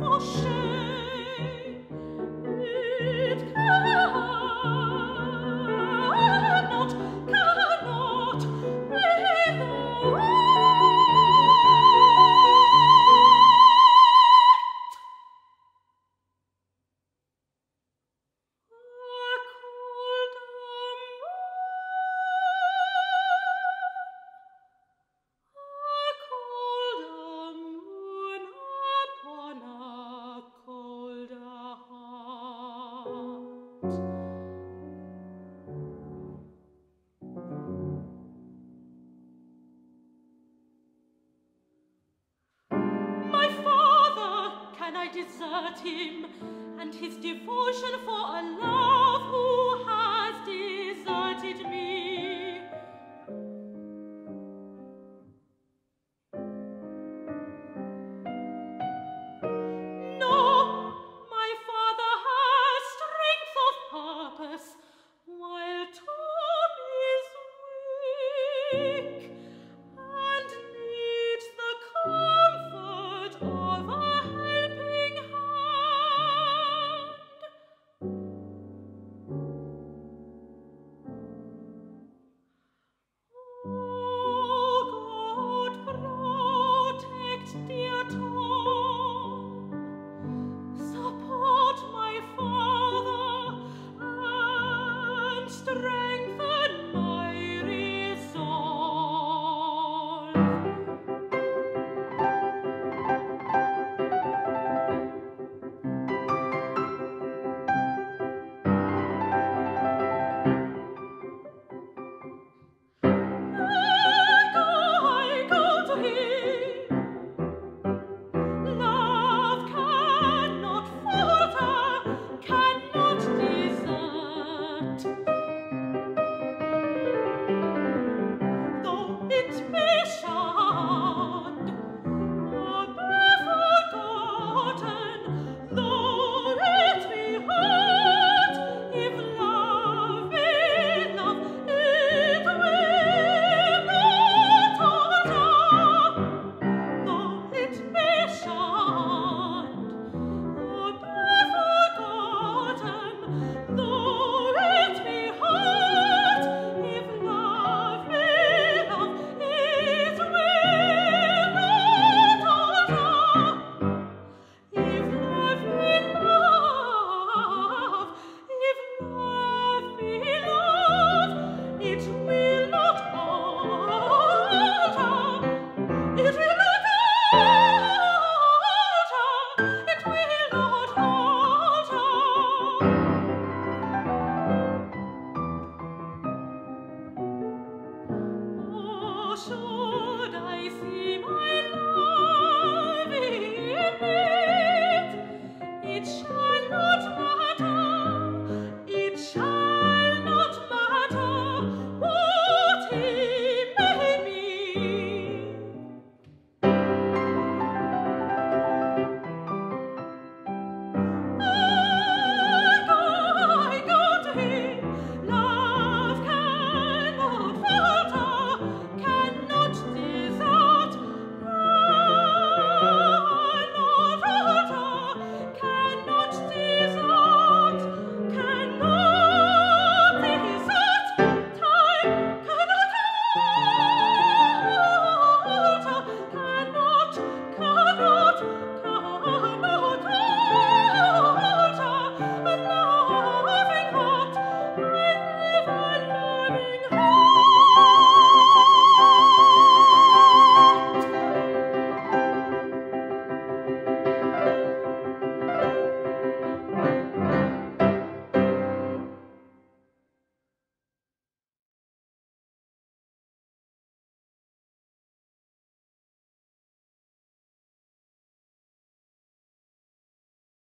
for shame. desert him, and his devotion for a love who has deserted me. No, my father has strength of purpose, while Tom is weak. strength. show.